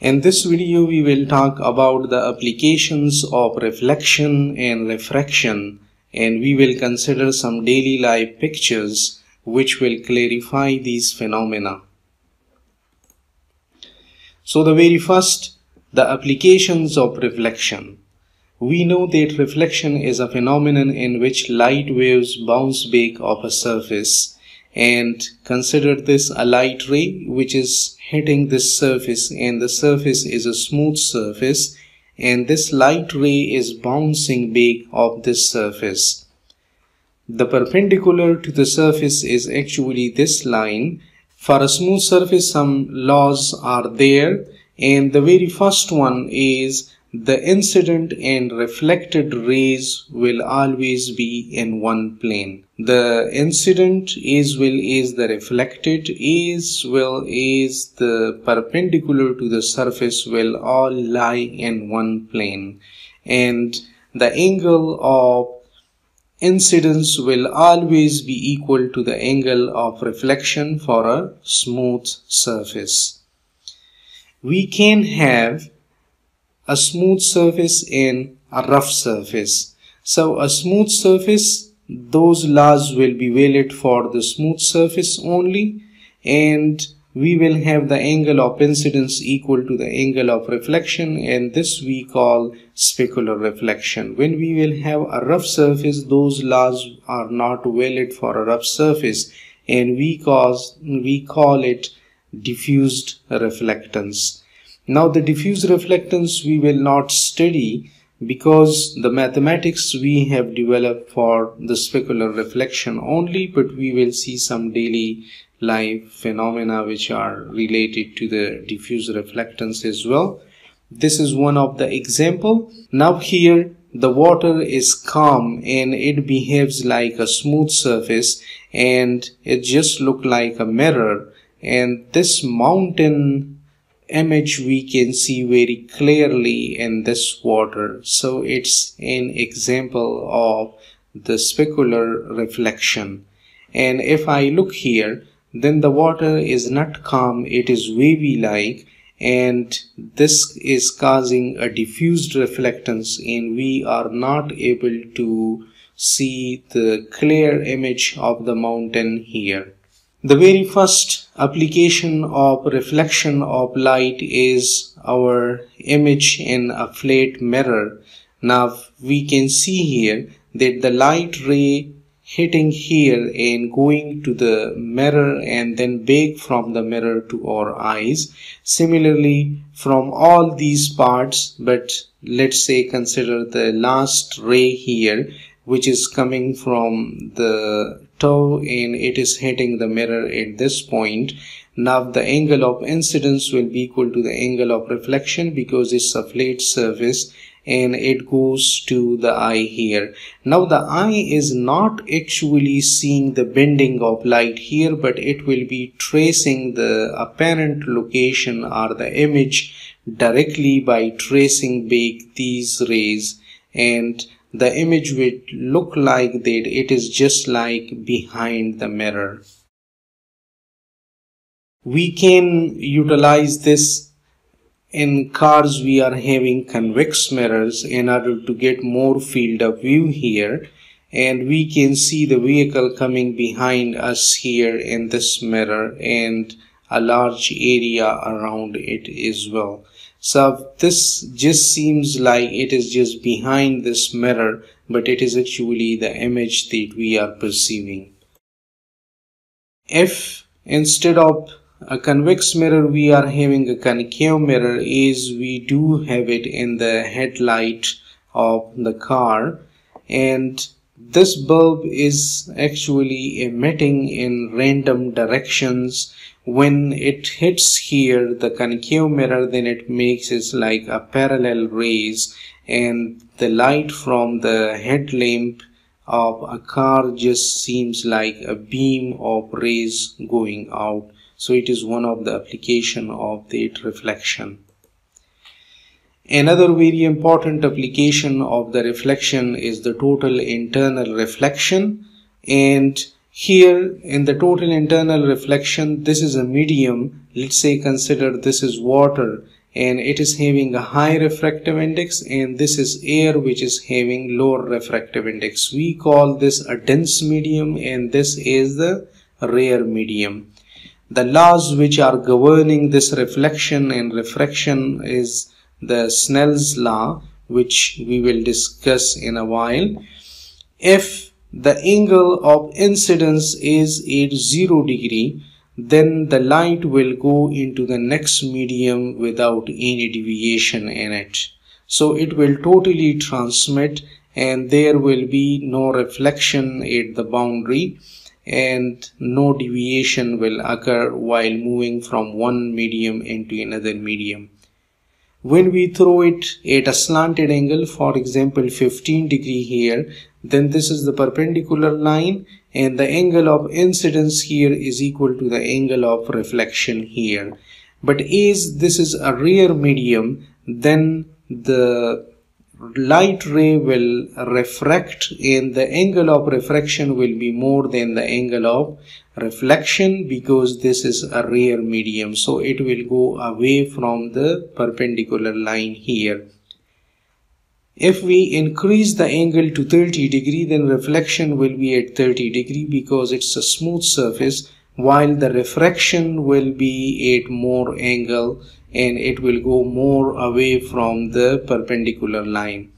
In this video we will talk about the applications of reflection and refraction and we will consider some daily life pictures which will clarify these phenomena. So the very first, the applications of reflection. We know that reflection is a phenomenon in which light waves bounce back off a surface and consider this a light ray which is hitting this surface and the surface is a smooth surface and this light ray is bouncing back off this surface. The perpendicular to the surface is actually this line. For a smooth surface some laws are there and the very first one is the incident and reflected rays will always be in one plane. The incident is will is the reflected is will is the perpendicular to the surface will all lie in one plane and the angle of incidence will always be equal to the angle of reflection for a smooth surface. We can have a smooth surface and a rough surface. So a smooth surface, those laws will be valid for the smooth surface only and we will have the angle of incidence equal to the angle of reflection and this we call specular reflection. When we will have a rough surface, those laws are not valid for a rough surface and we cause we call it diffused reflectance. Now the diffuse reflectance we will not study because the mathematics we have developed for the specular reflection only but we will see some daily life phenomena which are related to the diffuse reflectance as well. This is one of the example. Now here the water is calm and it behaves like a smooth surface and it just look like a mirror and this mountain image we can see very clearly in this water. So it's an example of the specular reflection. And if I look here then the water is not calm it is wavy like and this is causing a diffused reflectance and we are not able to see the clear image of the mountain here the very first application of reflection of light is our image in a flat mirror. Now we can see here that the light ray hitting here and going to the mirror and then back from the mirror to our eyes. Similarly from all these parts but let's say consider the last ray here which is coming from the toe and it is hitting the mirror at this point. Now the angle of incidence will be equal to the angle of reflection because it's a flat surface and it goes to the eye here. Now the eye is not actually seeing the bending of light here but it will be tracing the apparent location or the image directly by tracing back these rays and the image will look like that it is just like behind the mirror. We can utilize this in cars we are having convex mirrors in order to get more field of view here and we can see the vehicle coming behind us here in this mirror and a large area around it as well. So this just seems like it is just behind this mirror, but it is actually the image that we are perceiving. If instead of a convex mirror we are having a concave mirror is we do have it in the headlight of the car and this bulb is actually emitting in random directions. When it hits here the concave mirror then it makes it like a parallel rays and the light from the headlamp of a car just seems like a beam of rays going out. So it is one of the application of that reflection another very important application of the reflection is the total internal reflection. And here in the total internal reflection, this is a medium. Let's say consider this is water and it is having a high refractive index and this is air which is having lower refractive index. We call this a dense medium and this is the rare medium. The laws which are governing this reflection and refraction is the Snell's law which we will discuss in a while. If the angle of incidence is at 0 degree then the light will go into the next medium without any deviation in it. So it will totally transmit and there will be no reflection at the boundary and no deviation will occur while moving from one medium into another medium when we throw it at a slanted angle for example 15 degree here then this is the perpendicular line and the angle of incidence here is equal to the angle of reflection here. But as this is a rare medium then the light ray will refract and the angle of refraction will be more than the angle of reflection because this is a rare medium. So it will go away from the perpendicular line here. If we increase the angle to 30 degree then reflection will be at 30 degree because it's a smooth surface while the refraction will be at more angle and it will go more away from the perpendicular line.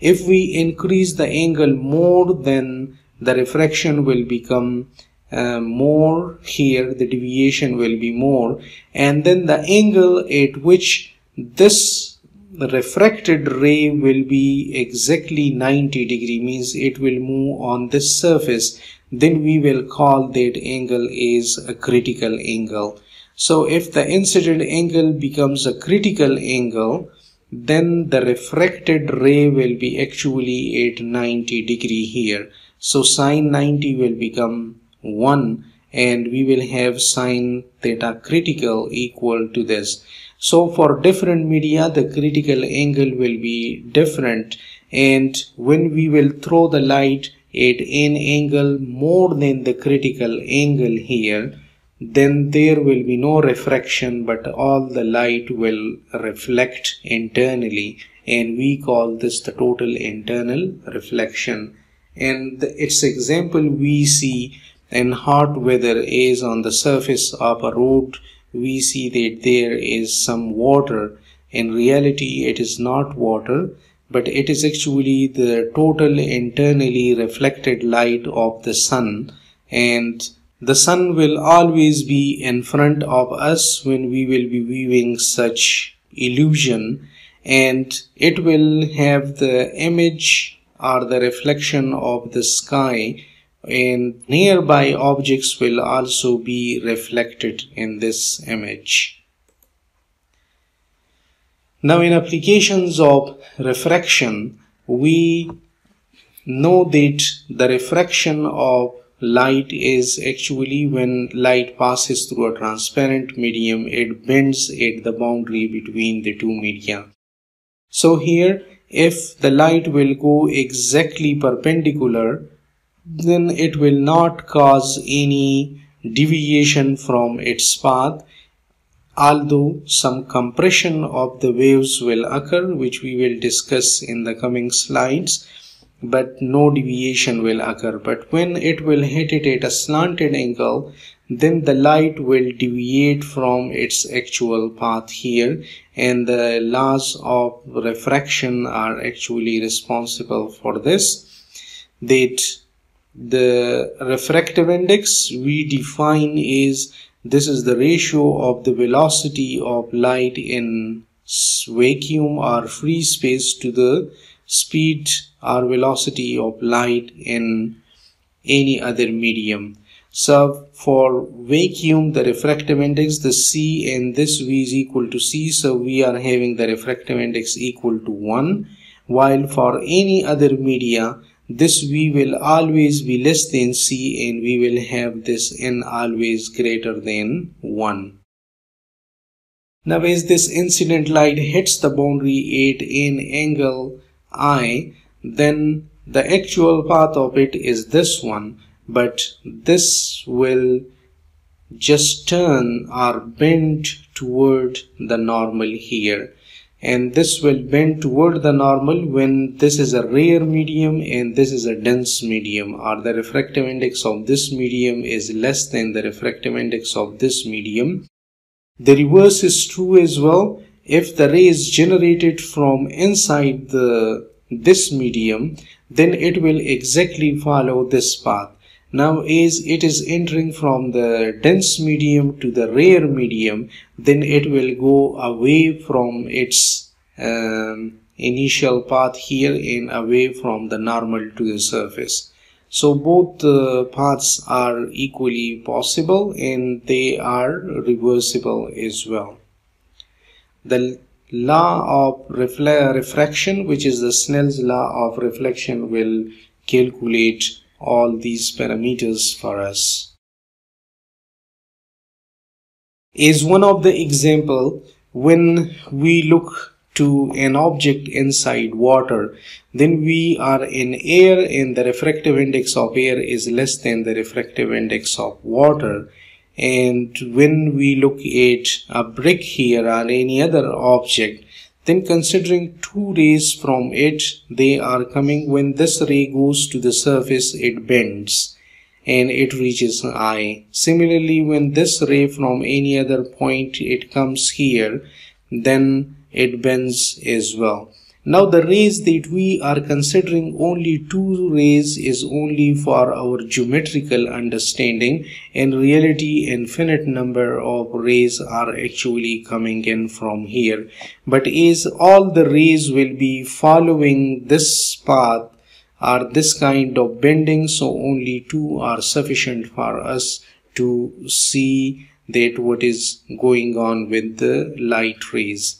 If we increase the angle more then the refraction will become uh, more here the deviation will be more and then the angle at which this refracted ray will be exactly 90 degree means it will move on this surface then we will call that angle is a critical angle so if the incident angle becomes a critical angle then the refracted ray will be actually at 90 degree here so sine 90 will become 1 and we will have sine theta critical equal to this so for different media, the critical angle will be different. And when we will throw the light at an angle more than the critical angle here, then there will be no refraction, but all the light will reflect internally. And we call this the total internal reflection. And its example we see in hot weather is on the surface of a road we see that there is some water in reality it is not water but it is actually the total internally reflected light of the sun and the sun will always be in front of us when we will be viewing such illusion and it will have the image or the reflection of the sky and nearby objects will also be reflected in this image. Now in applications of refraction, we know that the refraction of light is actually when light passes through a transparent medium, it bends at the boundary between the two media. So here, if the light will go exactly perpendicular then it will not cause any deviation from its path although some compression of the waves will occur which we will discuss in the coming slides but no deviation will occur. But when it will hit it at a slanted angle then the light will deviate from its actual path here and the laws of refraction are actually responsible for this. That the refractive index we define is this is the ratio of the velocity of light in vacuum or free space to the speed or velocity of light in any other medium so for vacuum the refractive index the c and this v is equal to c so we are having the refractive index equal to 1 while for any other media this v will always be less than c and we will have this n always greater than 1. Now as this incident light hits the boundary at an angle i then the actual path of it is this one but this will just turn or bend toward the normal here and this will bend toward the normal when this is a rare medium and this is a dense medium or the refractive index of this medium is less than the refractive index of this medium. The reverse is true as well. If the ray is generated from inside the this medium then it will exactly follow this path. Now as it is entering from the dense medium to the rare medium, then it will go away from its um, initial path here and away from the normal to the surface. So both uh, paths are equally possible and they are reversible as well. The law of refraction which is the Snell's law of reflection will calculate all these parameters for us. Is one of the example when we look to an object inside water then we are in air and the refractive index of air is less than the refractive index of water and when we look at a brick here or any other object then considering two rays from it, they are coming when this ray goes to the surface, it bends and it reaches eye. Similarly, when this ray from any other point, it comes here, then it bends as well. Now the rays that we are considering only two rays is only for our geometrical understanding. In reality infinite number of rays are actually coming in from here. But as all the rays will be following this path or this kind of bending so only two are sufficient for us to see that what is going on with the light rays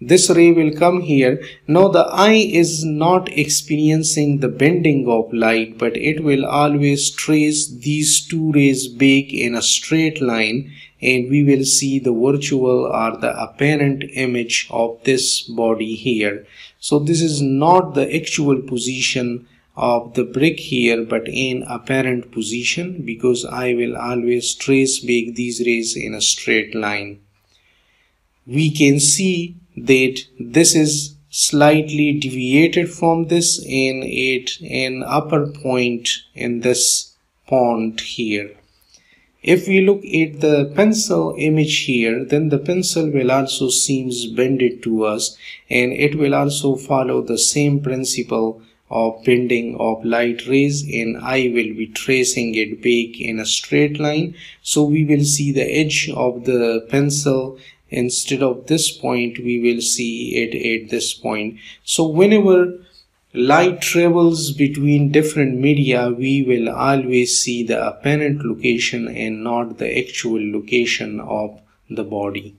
this ray will come here. Now the eye is not experiencing the bending of light but it will always trace these two rays back in a straight line and we will see the virtual or the apparent image of this body here. So this is not the actual position of the brick here but in apparent position because I will always trace back these rays in a straight line. We can see that this is slightly deviated from this in it an upper point in this pond here. If we look at the pencil image here then the pencil will also seems bended to us and it will also follow the same principle of bending of light rays and I will be tracing it back in a straight line. So we will see the edge of the pencil instead of this point we will see it at this point. So whenever light travels between different media we will always see the apparent location and not the actual location of the body